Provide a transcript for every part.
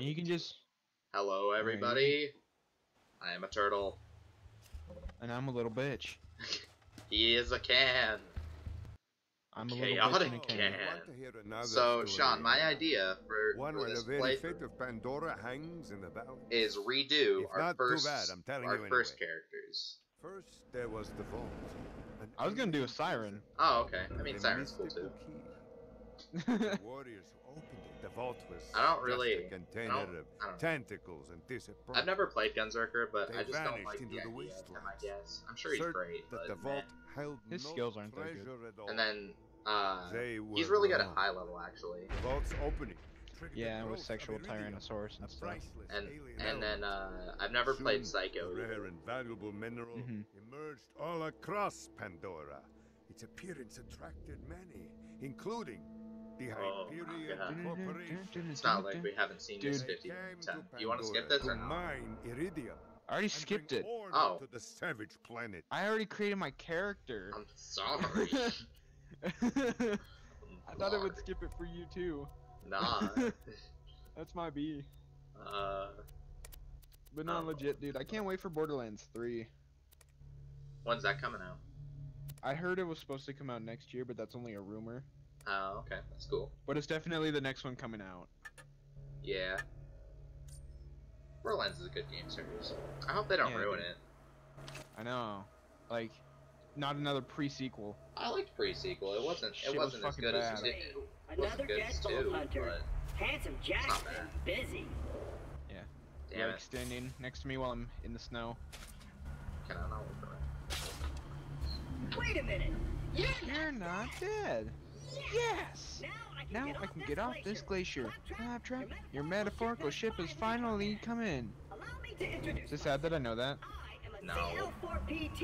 And you can just, Hello, everybody. I am a turtle. and I'm a little bitch. He is a can. I'm a little bitch in a Chaotic can. can. So, Sean, my idea for, One for this very playthrough of Pandora hangs in the is redo If our first bad, I'm our you first anyway. characters. First, there was the vault. I was gonna do a siren. Oh, okay. I mean, Siren's cool too. warriors who opened it. The vault was I don't just really- a container I don't- of I don't know. tentacles and disappointment. I've never played Gunzerker, but They I just don't like into the the idea of him. I guess. I'm sure he's Certain great, that but the vault held His no skills aren't that good. at all. And then, uh, They he's really good at high level, actually. The vault's opening. triggered the Yeah, with growth of sexual tyrannosaurus and stuff. priceless And and then, uh, I've never played Psycho. A rare either. and valuable mineral Mhm. emerged all across Pandora. Its appearance attracted many, including the Oh, my Hyperion Corporation. It's not like we haven't seen this 50 times. to You want to skip this or to not? Eridium. I already skipped it. Oh. To the savage planet. I already created my character. I'm sorry. I thought I would skip it for you too. Nah. That's my B. Uh, But not Oh. legit, dude. I can't wait for Borderlands 3. when's that coming out? I heard it was supposed to come out next year, but that's only a rumor. Oh, okay. That's cool. But it's definitely the next one coming out. Yeah. Borderlands is a good game series. I hope they don't Yeah, ruin it. I know. Like, not another pre-sequel. I liked pre-sequel. It wasn't. Shit it was wasn't as fucking good as bad. it, it Another wasn't good as Deadbolt two, hunter. Handsome Jack's not busy. Yeah. damn like it, standing next to me while I'm in the snow. can I not? Wait a minute. You're You're not dead. Yes. Now I can Now get I off can this get off this glacier. Claptrap, your metaphorical ship has finally come in. Allow me to introduce Is it sad that I know that? I no.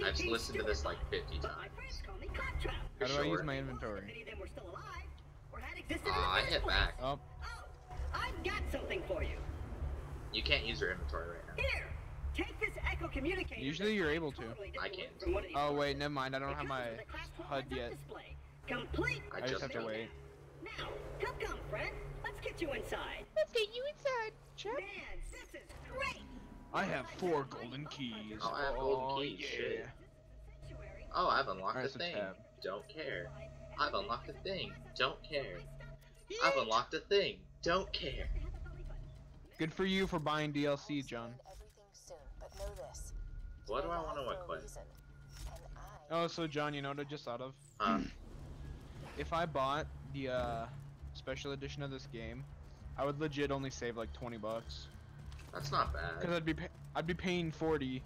I've listened to this like 50 but my friends times. call me Claptrap. How do I use my inventory? any of them were still alive, or had existed in Aw, ah, I hit back. Oh, Oh, I've got something for you. You can't use your inventory right now. Here, take this echo communicator. Usually you're able to. I can't. from one of these oh wait, never mind. I don't have my with a Class 4 HUD heads-up yet. Display. Complete. I I just just have to wait. Now, come, come, friend. Let's get you inside. Let's get you inside, chap. Man, this is great. I have four golden oh, keys. Oh, I have golden oh, keys, Yeah. shit. Oh, I've unlocked Alright, a thing. tab. Don't care. I've unlocked a thing. Don't care. I've unlocked a thing. Don't care. Good for you for buying DLC, John. What do I want to equip? Oh, so John, you know what I just thought of? Huh? If I bought the uh, special edition of this game, I would legit only save like 20 bucks. That's not bad. Cause bad. I'd be I'd be paying 40,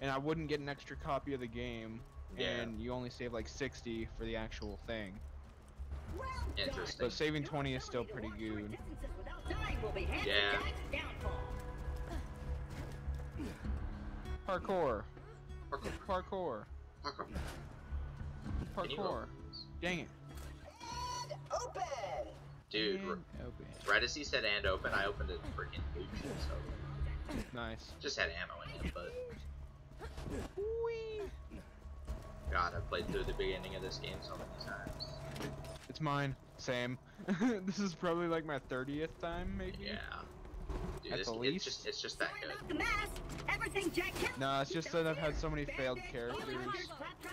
and I wouldn't get an extra copy of the game, Yeah. and you only save like 60 for the actual thing. Well. Interesting. But saving 20 is still pretty good. Distances without dying will be Handsome Yeah. Parkour, Parkour. parkour, Parkour. Can you roll? parkour. Dang it. And open. Dude, And open. right as he said and open, I opened it freaking Gucci, so Nice. just had ammo in it, but Whee! God, I've played through the beginning of this game so many times. It's mine. Same. this is probably like my 30th time, maybe. Yeah. Dude, At this, the it's least. just it's just that good. about the mess. Everything Jack can. No, it's just that I've had so many failed characters.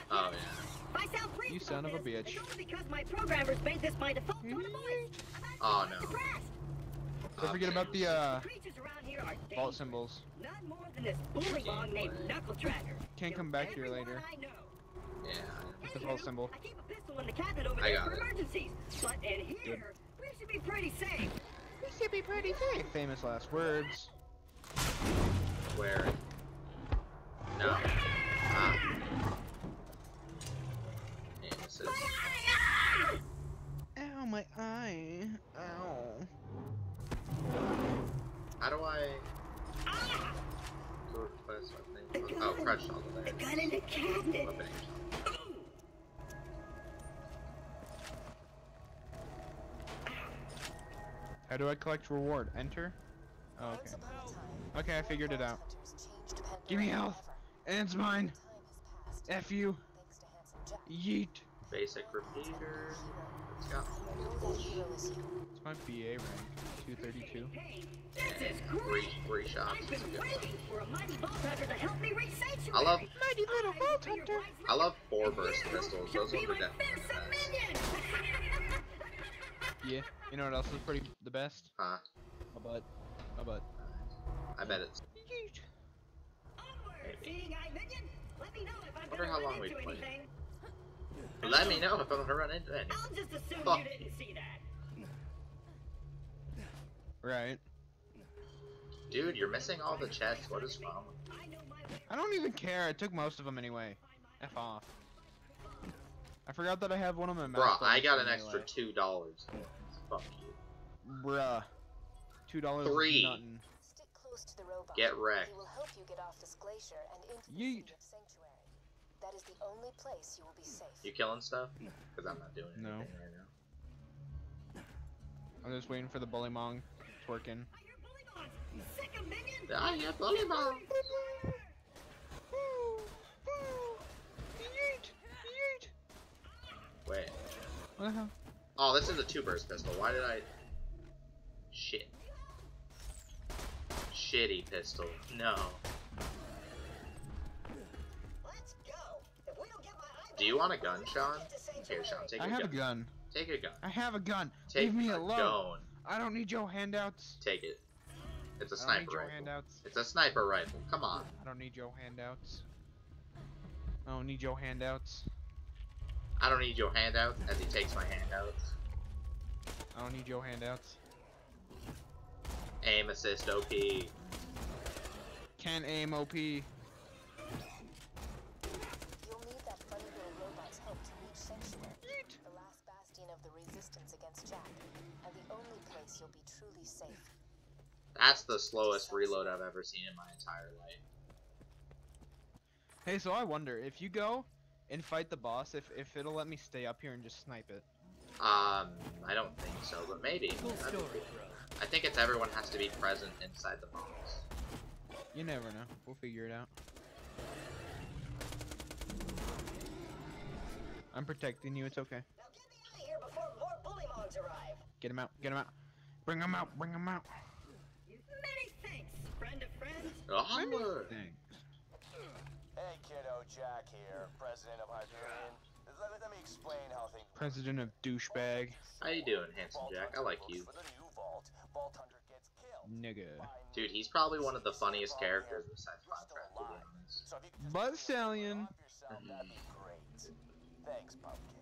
Oh yeah. If I sound pleased You son of a bitch. Because my programmers made this my default tone. Oh, no. Don't forget about the uh, Creatures around here are vault symbols. None more than this bullymong named Knuckle Dragger. Can't come back here later. I know. Yeah. Get the vault symbol. I keep a pistol in the cabinet over I there got for it. emergencies. But in here, we should be pretty safe. We should be pretty safe. Famous last words. Where? No. Ah. Aim assist. Ow, my eye. Ow. How do I go request my thing? Oh, crouch toggle The there. gun in the cabinet. Weapon aim toggle. How do I collect reward? Enter? Oh, okay. Okay, I figured it out. Give me health. And it's mine. F you. Yeet. Basic repeater. It's got multiple. It's my BA rank. 232. Hey, this is three, three shots. I've been waiting for a mighty vault hunter to help me reach sanctuary. I love Mighty little I vault will be your hunter. I love four burst you pistols. Those ones are my definitely the fearsome best. minion. Yeah. You know what else is pretty the best? Huh? A butt. A butt. I bet it's. Yeet. Onward, Maybe. seeing eye minion. Let me know if I'm Wonder how long we've played. anything. Let me know if I'm gonna run into any. I'll just assume Fuck you didn't see that. Right. Dude, you're missing all the chests. What is wrong? I know my way. I don't even care. I took most of them anyway. F off. I forgot that I have one of them. Bruh, I got an extra two dollars. Fuck you. Bruh. Two dollars. Three. Nothing. Stick close to the robot. Get wrecked. He will help you get off this glacier and into the Yeet. City of Sanctuary. That is the only place you will be safe. You killing stuff? Hmm. Because I'm not doing anything No. right now. I'm just waiting for the bully mong twerking. I hear bully mongs. Sick of minion. Yeah, bully mong. Wait. What the hell? Oh, this is a two burst pistol. Why did I? Shit. Shitty pistol. No. You want a gun, Sean? we'll get to Here. Sean, take I a have a gun. gun. Take a gun. I have a gun. Take Leave me a alone. gun. I don't need your handouts. Take it. It's a I don't need sniper your rifle. handouts. It's a sniper rifle. Come on. I don't need your handouts. I don't need your handouts. I don't need your handout as he takes my handouts. I don't need your handouts. Aim assist OP. Can aim OP. truly safe. That's the slowest reload I've ever seen in my entire life. Hey, so I wonder if you go and fight the boss, if if it'll let me stay up here and just snipe it. Um, I don't think so, but maybe. That'd be cool. I think it's everyone has to be present inside the box. You never know. We'll figure it out. I'm protecting you. It's okay. Now get me out of here before more bully mongs arrive. Get him out. Get him out. Bring him out. Bring him out. Many thanks, friend of friends. Onward! Thanks. Hey kiddo, Jack here, president of Hyperion. Let, let me explain how things President of douchebag. How you doing, handsome Vault Jack? I like you. For the new vault, Vault gets. Nigga. Dude, he's probably one of the funniest characters here. besides You're Minecraft, to be alive. honest. So if you could just Buzz do a favor, Stallion. revive yourself, that'd be great. Thanks, Pumpkin.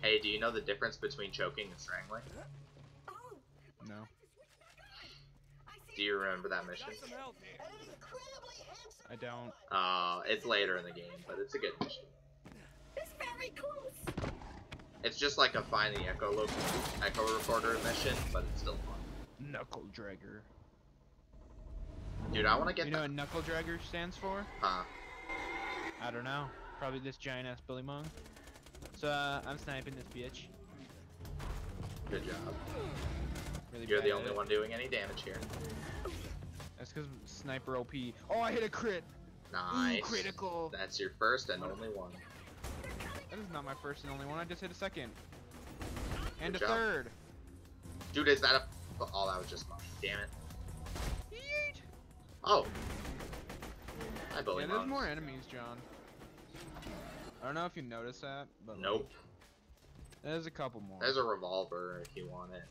Hey, do you know the difference between choking and strangling? No. Do you remember that mission? and an incredibly handsome I don't. Uh, it's later in the game, but it's a good mission. It's very close. It's just like a find the echo loc echo recorder mission, but it's still fun. Knuckle dragger. Dude, I want to get You know the what knuckle dragger stands for? huh? I don't know. Probably this giant ass bully mong. So uh, I'm sniping this bitch. Good job. Really You're the only it. one doing any damage here. That's because sniper OP. Oh, I hit a crit. Nice. Ooh, critical. That's your first and only one. That is not my first and only one. I just hit a second. And Good a job. third. Dude, is that a? Oh, that was just. Damn it. Yeet. Oh. Hi, bully Yeah, there's monks. more enemies, John. I don't know if you noticed that, but like, Nope. there's a couple more. There's a revolver if you want it.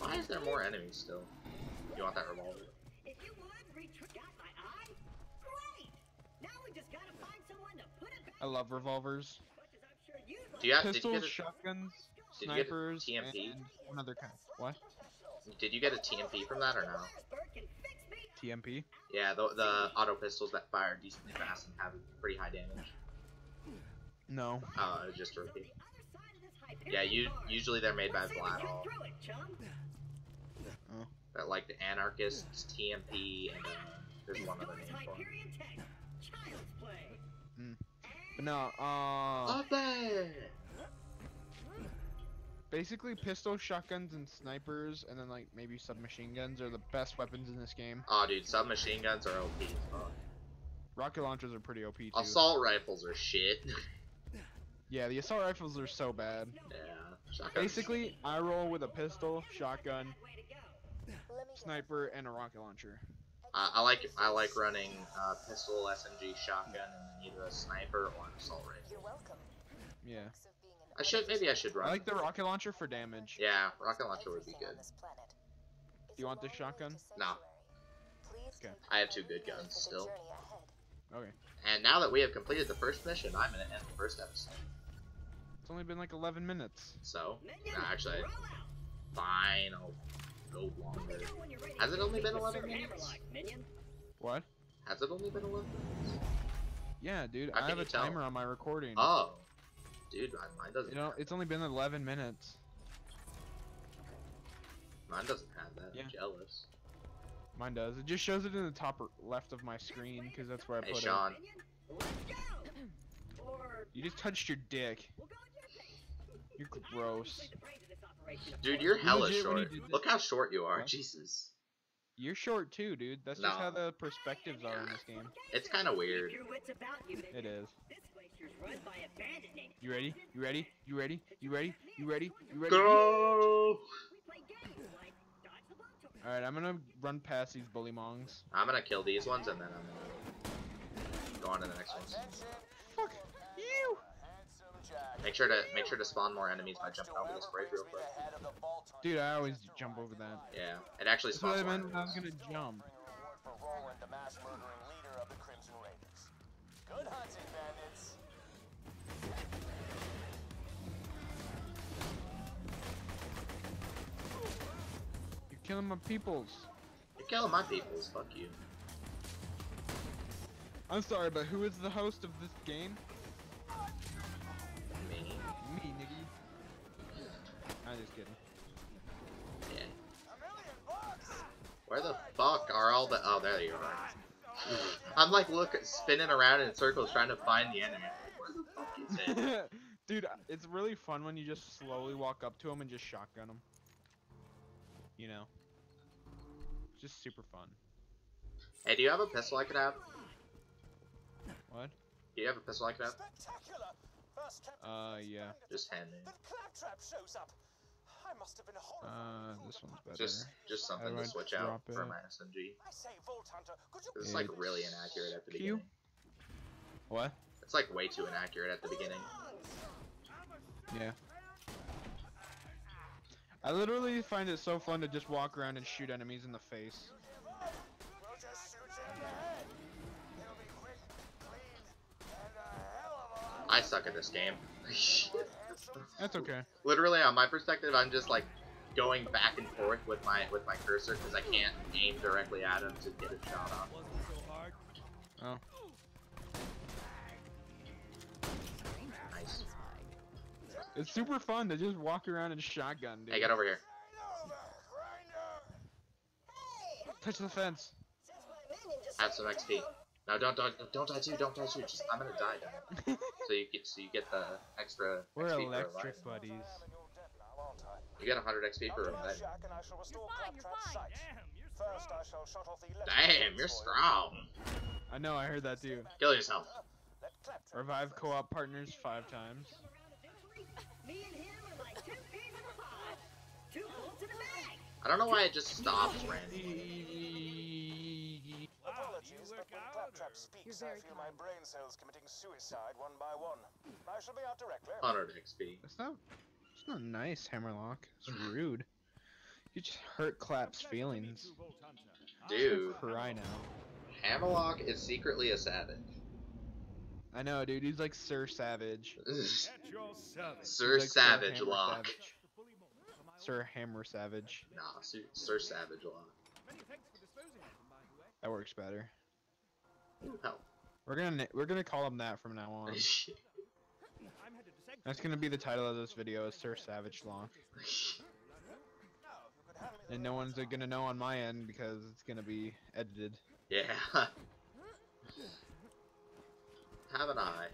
Why is there more enemies still? You want that revolver? If you would retrieve got my eye, great. Now we just gotta find someone to put it back. I love revolvers. I'm sure. Do you have? Did you Pistols, get a? shotguns, Did you get a snipers, TMP? and one other kind. What? Did you get a TMP from that or no? Bird can fix. TMP? Yeah, the, the auto pistols that fire decently fast and have pretty high damage. No. Uh, just to repeat. The other side of this Hyperion Yeah, you usually they're made by Let's see what Bladall. gets through it, chum. But like the anarchists, TMP, and uh, there's one other Restores name for it. Child's play. But no, uh, Up basically pistol, shotguns, and snipers, and then like maybe submachine guns are the best weapons in this game. Oh, dude, submachine guns are OP. as fuck. Rocket launchers are pretty OP too. Assault rifles are shit. Yeah, the assault rifles are so bad. yeah. Shotgun. Basically, I roll with a pistol, shotgun, sniper, and a rocket launcher. Uh, I like I like running uh, pistol, SMG, shotgun, and then either a sniper or an assault rifle. You're welcome. Yeah. Perks of being an I should maybe I should run. I like the rocket launcher for damage. Yeah, rocket launcher would be good. this planet. It's Do you want the shotgun? to No. Okay. I have two good guns still. Okay. And now that we have completed the first mission, I'm gonna end the first episode. It's only been like 11 minutes. So, no, actually, roll fine. I'll go longer. know when you're ready Has it only been 11 minutes? What? Has it only been 11 minutes? Yeah, dude. How I have a tell? timer on my recording. Oh, dude, mine mine doesn't. You know, have it's only been 11 minutes. Mine doesn't have that. Yeah. I'm jealous. Mine does. It just shows it in the top left of my screen because that's where I Hey, put Sean. Minion, let's it. You just touched your dick. we'll go at your pace. You're gross. Obviously the brains of this operation, of Dude, you're hella you short. Look how short you are. What? Jesus. You're short too, dude. That's just how the perspectives are in this game. It's kind of weird. Keep your wits about you, It is. This glacier's run by a bandit named You ready? You ready? You ready? You ready? You ready? You ready? Go! We play games like dodge the blowtorch. Alright, I'm gonna run past these bully mongs. I'm gonna kill these ones and then I'm gonna go on to the next ones. Attention, Fuck you! handsome Jack. Make sure to make sure to spawn more enemies by jumping over this bridge real quick. Dude, I always jump over that. Yeah, it actually That's what spawns I more meant. I was gonna jump. Bring a reward for Roland, the mass murdering leader of the Crimson Raiders. Good hunting, bandits. You're killing my peoples. You're killing my peoples. Fuck you. I'm sorry, but who is the host of this game? All the? Oh, there you are. I'm like look spinning around in circles trying to find the enemy. Where the fuck is it? Dude, it's really fun when you just slowly walk up to him and just shotgun him. You know? Just super fun. Hey, do you have a pistol I could have? What? Do you have a pistol I could have? Spectacular. First Captain Uh, Price yeah. found it. Just hand me. Uh, this one's better. Just just something to switch out drop for it? my SMG. I say, Vault Hunter, could you It's like really inaccurate at the Pew. beginning. What? It's like way too inaccurate at the beginning. Yeah. I literally find it so fun to just walk around and shoot enemies in the face. We'll just shoot you in the head. It'll be quick, clean, and a hell of a lot I suck at this game. That's okay. Literally, on my perspective, I'm just like going back and forth with my with my cursor because I can't aim directly at him to get a shot off. Oh. Nice. It's super fun to just walk around and shotgun, dude. Hey, get over here. Touch the fence. Have some XP. No, don't don't don't die too. Don't die too. Just I'm gonna die. Don't. So you get so you get the extra We're XP electric reviving. buddies. You get 100 XP for reviving. Jack and I shall restore Claptrap's sight. First, I shall shut off the Damn, you're strong. I know, I heard that too. Kill yourself. Revive co-op partners five times. Me and him are like two peas in a pod. Two bolts in a bag. I don't know why it just stops randomly. Apologies, but when Claptrap speaks, I feel my brain cells committing suicide one by one. I shall be out directly. 100 XP. That's not. It's not nice, Hammerlock. It's rude. You just hurt Clap's feelings. Dude, Cry now. Hammerlock is secretly a savage. I know, dude. He's like Sir Savage. Sir like Savage Hammer Lock. Savage. Sir Hammer Savage. Nah, Sir, Sir Savage Lock. That works better. Oh. We're gonna we're gonna call him that from now on. That's gonna be the title of this video, is Sir Savage Lock. And no one's gonna know on my end because it's gonna be edited. yeah. Have an eye.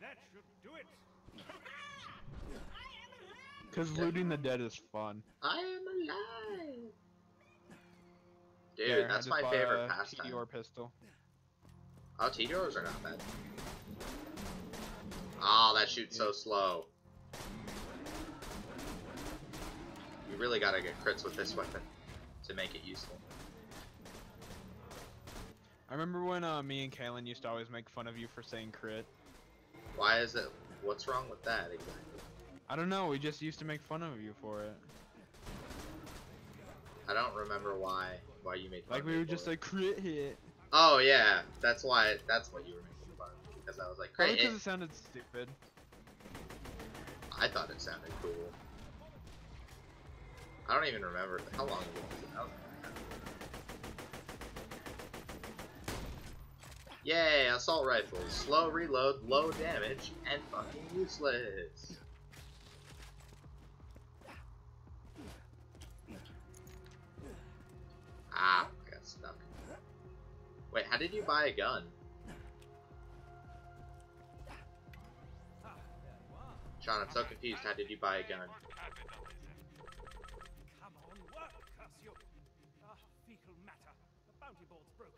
That should do it. Cause looting the dead is fun. I am alive. Dude, that's my favorite pastime. TDR pistol. Oh, Tediores are not bad. Oh, that shoots so slow. You really gotta get crits with this weapon to make it useful. I remember when uh, me and Kaylin used to always make fun of you for saying crit. Why is it? What's wrong with that exactly? I don't know, we just used to make fun of you for it. I don't remember why why you made fun Like of we for just it. say crit hit. Oh yeah, that's why. That's what you were making fun of because I was like, great. because it sounded stupid. I thought it sounded cool. I don't even remember how long ago was it. Yay, assault rifles. Slow reload, low damage, and fucking useless. Wait, how did you buy a gun? Sean, I'm so confused. How did you buy a gun? Come on, work, curse you! Ah, fecal matter. The bounty board's broken.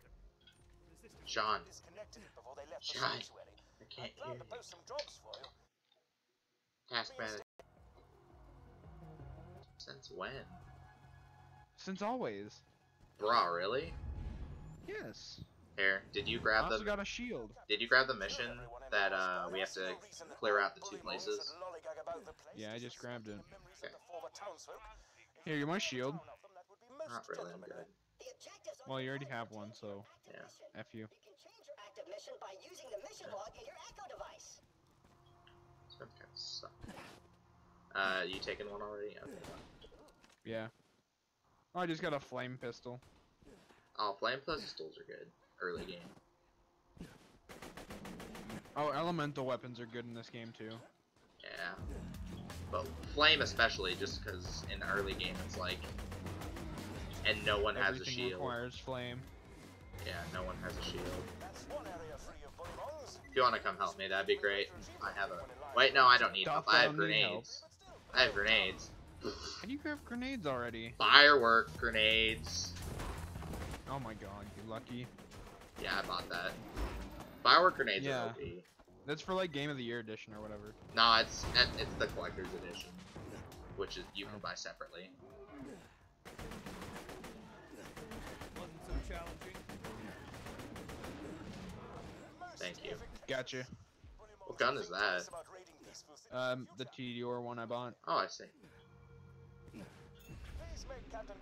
Sean, before they left the Sean. I can't hear you. post some jobs for you. Task manager. Since when? Since always. Bruh, really? Yes. Here, did you I grab also the got a shield. Did you grab the mission that uh we have to clear out the two places? Yeah, I just grabbed it. Okay. Here, you want a shield? Not really, I'm good. The objectives are Well, you already have one, so Yeah. F you. You can change your active mission by using the mission log in your Echo device. It's gonna kinda suck. Uh, you taking one already? Okay. Yeah. Oh, I just got a flame pistol. Oh, flame pistols are good. Early game. Oh, elemental weapons are good in this game too. Yeah. But flame especially, just because in the early game it's like, and no one has a Everything shield. requires flame. Yeah, no one has a shield. That's one area free of bullymongs. If you want to come help me, that'd be great. I have a. Wait, no, I don't need help. I have grenades. I have grenades. How do you grab grenades already? Firework grenades. Oh my god, you lucky. Yeah, I bought that. Firework grenades Yeah. are OP. That's for like Game of the Year edition or whatever. No, it's it's the collector's edition, which is you can buy separately. wasn't so challenging. Thank you. Gotcha. What gun is that? Um, the TDR one I bought. Oh, I see.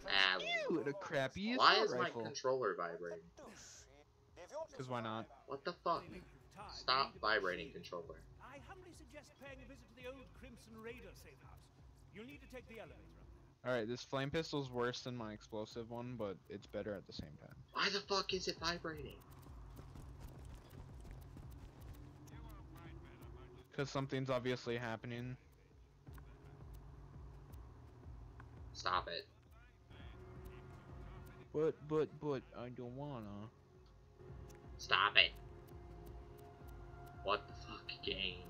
Ah, Ew, the crappy why assault is my controller vibrating? Cause why not? What the fuck? Stop vibrating controller. I humbly suggest paying a visit to the old Crimson Raider safe house. You'll need to take the elevator Alright, this flame pistol's worse than my explosive one, but it's better at the same time. Why the fuck is it vibrating? Cause something's obviously happening. Stop it. But, but, but, I don't wanna. Stop it. What the fuck game?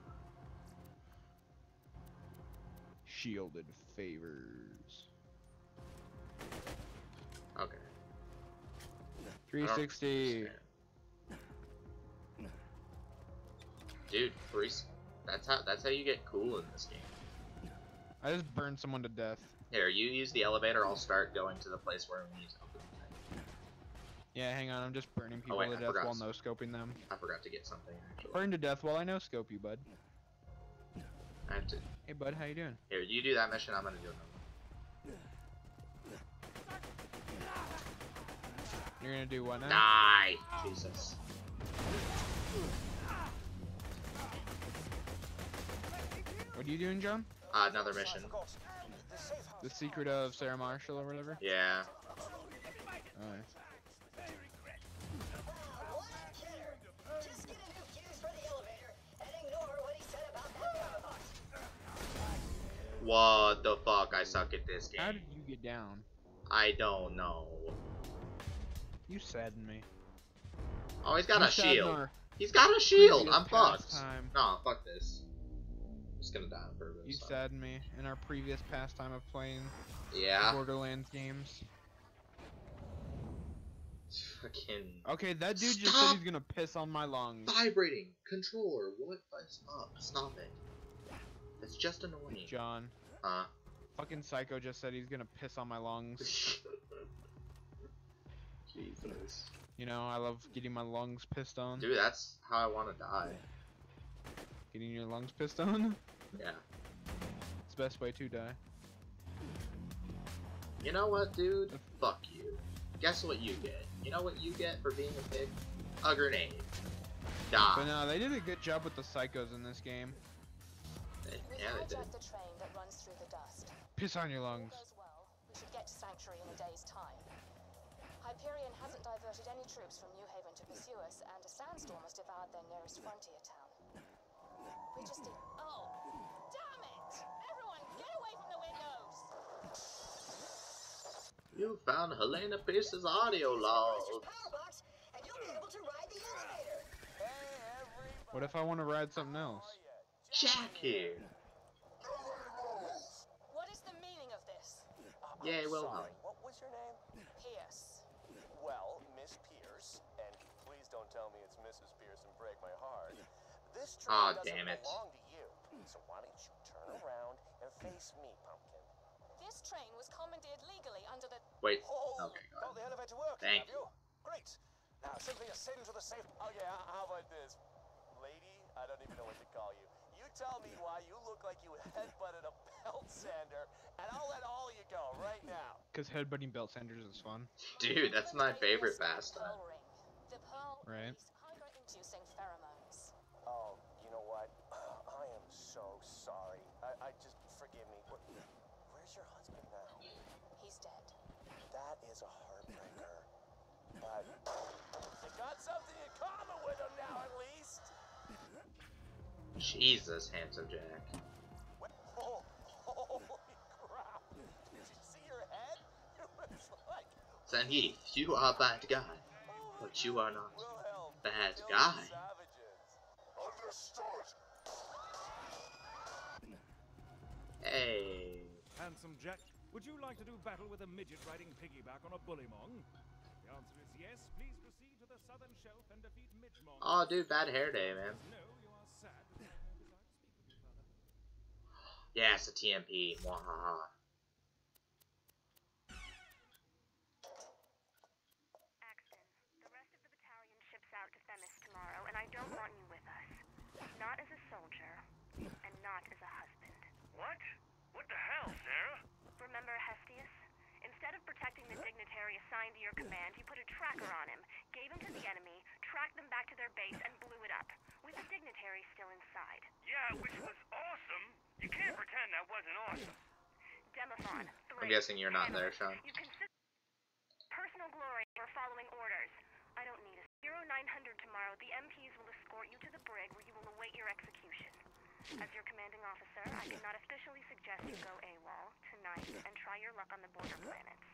Shielded favors. Okay. 360. Dude, three. That's how. That's how you get cool in this game. I just burned someone to death. Here, you use the elevator. I'll start going to the place where we need to open the thing. Yeah, hang on, I'm just burning oh, people wait, to I death while no scoping them. I forgot to get something actually. Burn to death while I no scope you, bud. I have to. Hey, bud, how you doing? Here, you do that mission. I'm gonna do another. You're gonna do what now? Die, Jesus. What are you doing, John? Uh, another mission. The secret of Sarah Marshall or whatever? Yeah. Oh, What a kidder! Just get a new fuse for the elevator and ignore what he said about that gun box. What the fuck? I suck at this game. How did you get down? I don't know. You sadden me. Oh, he's got You a shield. our He's got a shield. I'm fucked. pastime. No, fuck this. Gonna die on purpose. You so. saddened me in our previous pastime of playing Yeah. Borderlands games. Fucking Okay, that dude just said he's gonna piss on my lungs. vibrating controller. What? Stop! Stop it. It's just annoying. John. Huh? Fucking Psycho just said he's gonna piss on my lungs. Jesus. You know, I love getting my lungs pissed on. Dude, that's how I want to die. Getting your lungs pissed on? Yeah. It's the best way to die. You know what, dude? Fuck you. Guess what you get? You know what you get for being a pig? A grenade. Die. But no, they did a good job with the psychos in this game. They- yeah, they did. the train that runs through the dust. Piss on your lungs. well, we should get to Sanctuary in a day's time. Hyperion hasn't diverted any troops from New Haven to pursue us, and a sandstorm has devoured their nearest frontier town. We just need. Oh! Damn it! Everyone, get away from the windows! You found Helena Pierce's audio log. Press your power box, and you'll be able to ride the elevator. Hey, everybody. What if I want to ride something else? Jack here. What is the meaning of this? Uh, Yeah, well, sorry. huh. What was your name? Pierce. Well, Miss Pierce, and please don't tell me it's Mrs. Pierce and break my heart. This train Aw, doesn't damn it. belong to you. So why don't you turn hmm. around and face me, pumpkin? This train was commandeered legally under the. Wait. Oh, Okay, go got the elevator working, Thank have you? Great. Now simply ascend to the safe. Oh yeah. How about this, lady? I don't even know what to call you. You tell me why you look like you headbutted a belt sander, and I'll let all of you go right now. Because headbutting belt sanders is fun. Dude, that's my favorite Pierce pastime. Pearl ring. The pearl Right. release hunger-inducing pheromones. Oh, you know what? I am so sorry. I, I just forgive me. Where, where's your husband now? He's dead. That is a heartbreaker. But you got something in common with him now, at least. Jesus, handsome Jack. Oh, holy crap! Did you see your head? It was like Zangief, you are a bad guy. But you are not. Wilhelm. Bad guy. Savages. Understood. Hey. Handsome Jack, would you like to do battle with a midget riding piggyback on a bullymong? The answer is yes. Please proceed to the southern shelf and defeat Midgemong. Oh, dude, bad hair day, man. No, you are sad. I desire to speak with you further. Yeah, it's a TMP. Mwahaha. Axton, the rest of the battalion ships out to Themis tomorrow, and I don't want you with us. Not as a soldier, and not as a husband. What? What the hell, Sarah? Remember Hestius? Instead of protecting the dignitary assigned to your command, you put a tracker on him, gave him to the enemy, tracked them back to their base, and blew it up, with the dignitary still inside. Yeah, which was awesome. You can't pretend that wasn't awesome. Demophon, hmm. I'm guessing you're not there, Sean. You personal glory over following orders. I don't need a 0900 tomorrow. The MPs will escort you to the brig where you will await your execution. As your commanding officer, I cannot officially suggest you go AWOL tonight and try your luck on the border planets.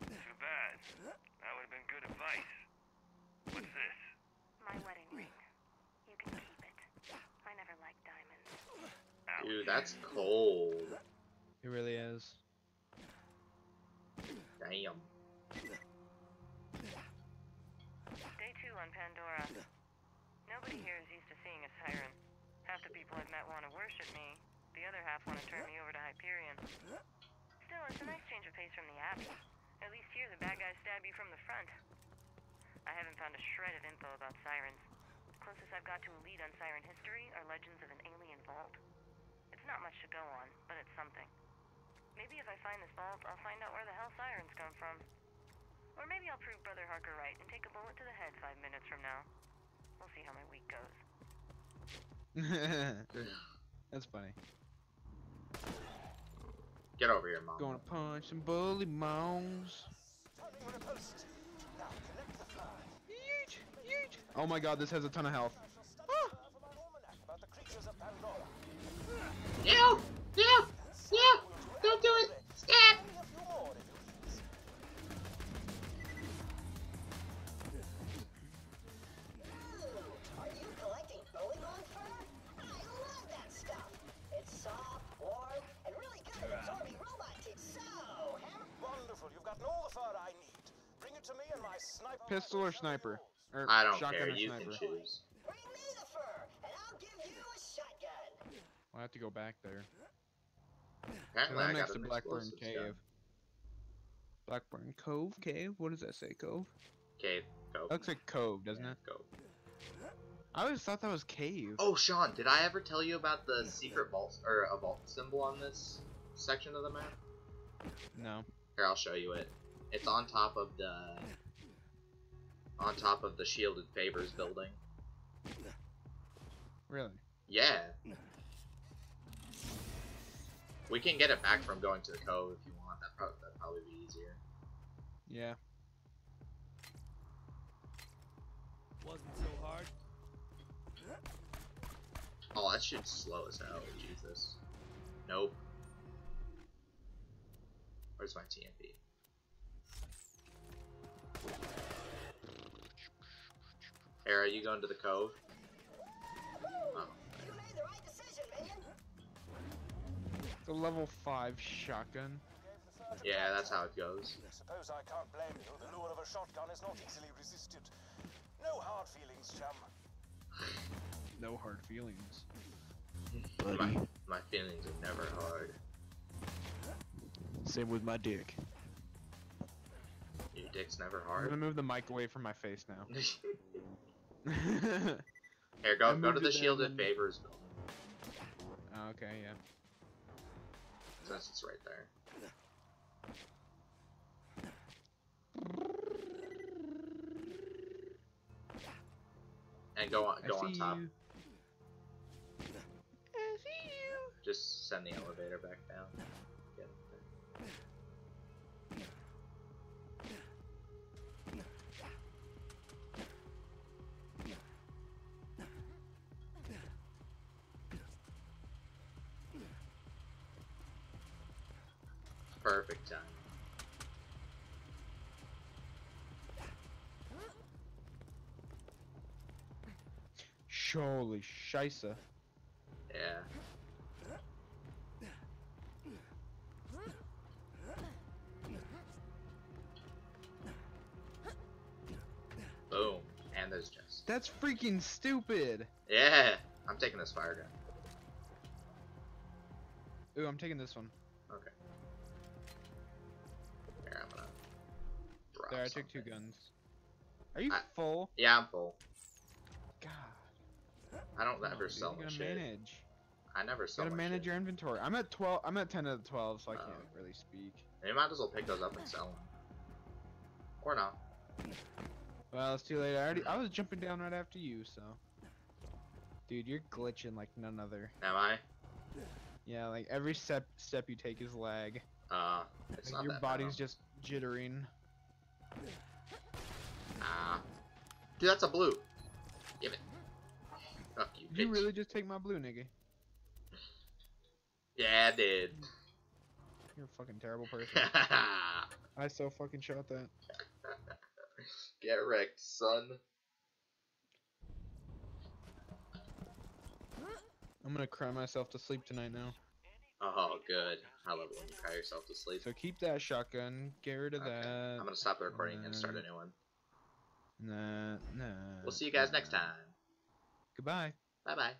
Too bad. That would have been good advice. What's this? My wedding ring. You can keep it. I never liked diamonds. Dude, that's cold. It really is. Damn. Day two on Pandora. Nobody here is used to seeing a siren. Half the people I've met want to worship me. The other half want to turn me over to Hyperion. Still, it's a nice change of pace from the Abbey. At least here, the bad guys stab you from the front. I haven't found a shred of info about sirens. The Closest I've got to a lead on siren history are legends of an alien vault. It's not much to go on, but it's something. Maybe if I find this vault, I'll find out where the hell sirens come from. Or maybe I'll prove Brother Harker right and take a bullet to the head five minutes from now. We'll see how my week goes. That's funny. Get over here, mom. Gonna punch some bully mongs. Timing with a post. Now connect the fly. Oh my god, this has a ton of health. I shall study uh, from our almanac about Pistol or rifle shall sniper? yours. Or I don't shotgun care. or You sniper? can choose. Bring me the fur, and I'll give you a shotgun. I'll have to go back there. Apparently, I'm I next to Blackburn Cave. gun. Blackburn Cove Cave? What does that say? Cove? Cave. Go. That looks like Cove, doesn't it? Go. I always thought that was cave. Oh, Sean, did I ever tell you about the secret vault or a vault symbol on this section of the map? No. Here, I'll show you it. It's on top of the on top of the shielded favors building. Really? Yeah. We can get it back from going to the cove if you want. That probably that'd probably be easier. Yeah. Wasn't so hard. Oh, that shit's slow as hell. Jesus. Nope. Where's my TMP? Era, you going to the cove? Oh. You made the right decision, man. The level 5 shotgun. Gave the fur to Yeah, that's how it goes. Suppose I can't blame you. The lure of a shotgun is not easily resisted. No hard feelings, chum. No hard feelings. My, my feelings are never hard. Same with my dick. Your dick's never hard. I'm gonna move the mic away from my face now. Here, go go to the shield down shielded favors building. oh, okay, yeah. Since it's right there. And go on I go on see top. you. I see you. Just send the elevator back down. Perfect time. Holy scheisse. Yeah. Boom. And there's just. That's freaking stupid. Yeah! I'm taking this fire gun. Ooh, I'm taking this one. There, I took two guns. Are you I- full? Yeah, I'm full. God. I don't ever sell you my shit. manage. I never You sell gotta manage shit. your inventory. I'm at 12. I'm at 10 out of 12, so I Oh. can't really speak. You might as well pick those up and sell them. Or not. Well, it's too late. I already. I was jumping down right after you, so. Dude, you're glitching like none other. Am I? Yeah, like every step step you take is lag. Uh, it's Like, not your that body's bad. just jittering. Ah. Dude, that's a blue. Give it. Fuck you, Did you really just take my blue, nigga? Yeah, I did. You're a fucking terrible person. I so fucking shot that. Get wrecked, son. I'm gonna cry myself to sleep tonight now. Oh, good. I love it when you cry yourself to sleep. So keep that shotgun. Get rid of Okay, that. I'm gonna stop the recording and start a Uh, new one. Nah, nah. We'll see you guys next time. Goodbye. Bye bye.